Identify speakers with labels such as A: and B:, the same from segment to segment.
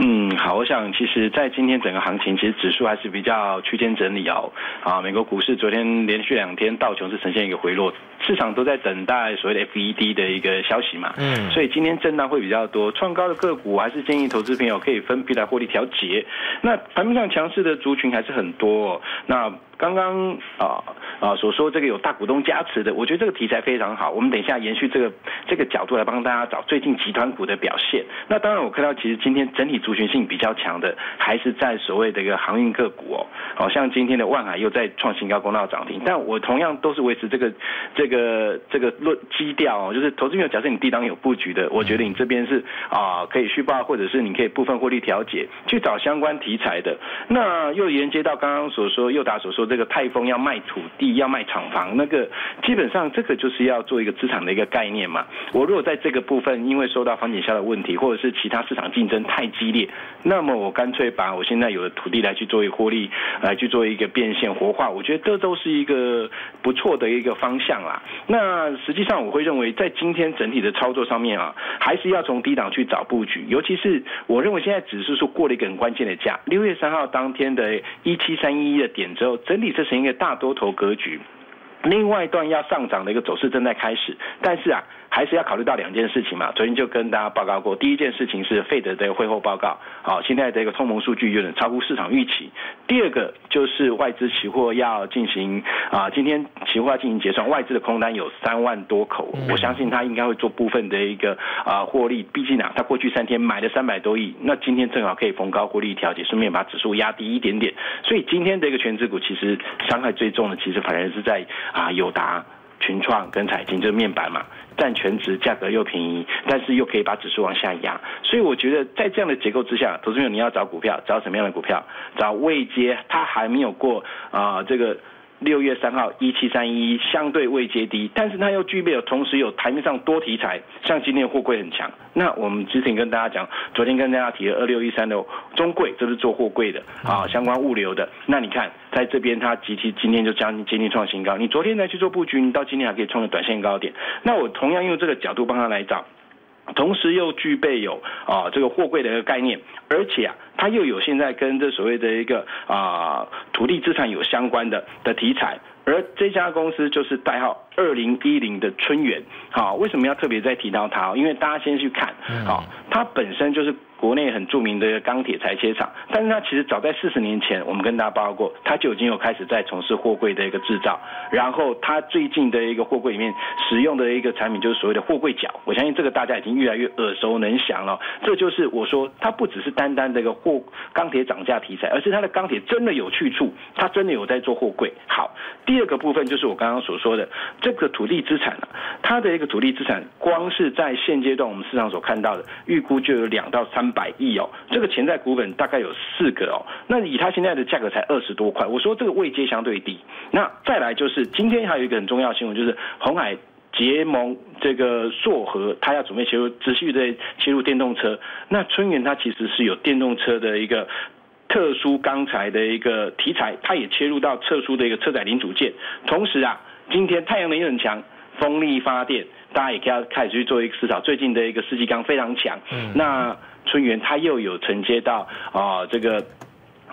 A: 嗯，好，我想其实，在今天整个行情，其实指数还是比较区间整理哦。啊，美国股市昨天连续两天道琼是呈现一个回落，市场都在等待所谓的 FED 的一个消息嘛。嗯，所以今天震荡会比较多，创高的个股还是建议投资朋友可以分批来获利调节。那盘面上强势的族群还是很多。那刚刚啊啊所说这个有大股东加持的，我觉得这个题材非常好。我们等一下延续这个这个角度来帮大家找最近集团股的表现。那当然我看到其实今天整体族群性比较强的，还是在所谓的一个航运个股哦。好像今天的万海又在创新高，攻到涨停。但我同样都是维持这个这个这个论基调哦，就是投资朋友假设你低档有布局的，我觉得你这边是啊可以续报，或者是你可以部分获利调节，去找相关题材的。那又连接到刚刚所说又达所说。这个泰丰要卖土地，要卖厂房，那个基本上这个就是要做一个资产的一个概念嘛。我如果在这个部分，因为受到房产销的问题，或者是其他市场竞争太激烈，那么我干脆把我现在有的土地来去做一个获利，来去做一个变现活化，我觉得这都是一个不错的一个方向啦。那实际上我会认为，在今天整体的操作上面啊，还是要从低档去找布局，尤其是我认为现在指数说过了一个很关键的价，六月三号当天的一七三一一的点之后，整体这是一个大多头格局，另外一段要上涨的一个走势正在开始，但是啊。还是要考虑到两件事情嘛。昨天就跟大家报告过，第一件事情是费德的会后报告，好，现在这个通膨数据有点超乎市场预期。第二个就是外资期货要进行啊，今天期货要进行结算，外资的空单有三万多口，我相信他应该会做部分的一个啊获利。毕竟啊，他过去三天买了三百多亿，那今天正好可以逢高获利调节，顺便把指数压低一点点。所以今天的一个全指股其实伤害最重的，其实反而是在啊友达。群创跟彩金就是面板嘛，占全值，价格又便宜，但是又可以把指数往下压，所以我觉得在这样的结构之下，投资者你要找股票，找什么样的股票？找未接，它还没有过啊这个。六月三号一七三一相对未接低，但是它又具备有同时有台面上多题材，像今天货柜很强。那我们之前跟大家讲，昨天跟大家提了二六一三的中柜，这是做货柜的啊，相关物流的。那你看在这边它集体今天就将接近创新高，你昨天再去做布局，你到今天还可以创个短线高点。那我同样用这个角度帮他来找。同时又具备有啊这个货柜的一个概念，而且啊它又有现在跟这所谓的一个啊土地资产有相关的的题材，而这家公司就是代号二零一零的春源，好，为什么要特别再提到它？因为大家先去看，好，它本身就是。国内很著名的钢铁裁切厂，但是它其实早在四十年前，我们跟大家报告过，它就已经有开始在从事货柜的一个制造。然后它最近的一个货柜里面使用的一个产品就是所谓的货柜角，我相信这个大家已经越来越耳熟能详了。这就是我说它不只是单单的一个货钢铁涨价题材，而是它的钢铁真的有去处，它真的有在做货柜。好，第二个部分就是我刚刚所说的这个土地资产啊，它的一个土地资产，光是在现阶段我们市场所看到的预估就有两到三。百亿哦，这个潜在股本大概有四个哦。那以它现在的价格才二十多块，我说这个位阶相对低。那再来就是今天还有一个很重要新闻，就是红海结盟这个硕和，它要准备切入，持续的切入电动车。那春元它其实是有电动车的一个特殊钢材的一个题材，它也切入到特殊的一个车载零组件。同时啊，今天太阳能也很强，风力发电。大家也可以开始去做一个思考，最近的一个世纪钢非常强，那春源它又有承接到啊这个。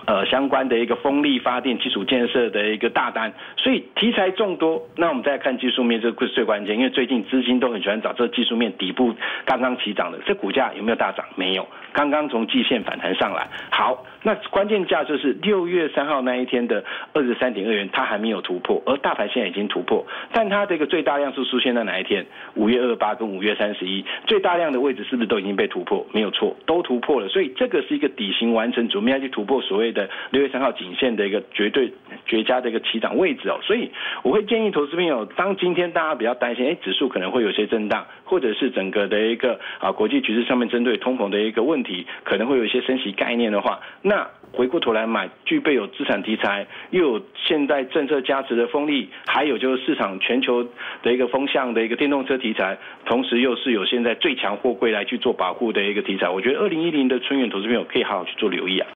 A: 呃，相关的一个风力发电基础建设的一个大单，所以题材众多。那我们再看技术面，这个是最关键，因为最近资金都很喜欢找这个技术面底部刚刚起涨的，这股价有没有大涨？没有，刚刚从季线反弹上来。好，那关键价就是六月三号那一天的二十三点二元，它还没有突破，而大盘现在已经突破。但它这个最大量是出现在哪一天？五月二八跟五月三十一，最大量的位置是不是都已经被突破？没有错，都突破了。所以这个是一个底型完成，准备要去突破所谓。的六月三号颈线的一个绝对绝佳的一个起涨位置哦，所以我会建议投资朋友，当今天大家比较担心，哎，指数可能会有些震荡，或者是整个的一个啊国际局势上面针对通膨的一个问题，可能会有一些升息概念的话，那回过头来买具备有资产题材，又有现在政策加持的风力，还有就是市场全球的一个风向的一个电动车题材，同时又是有现在最强货柜来去做保护的一个题材，我觉得二零一零的春远投资朋友可以好好去做留意啊。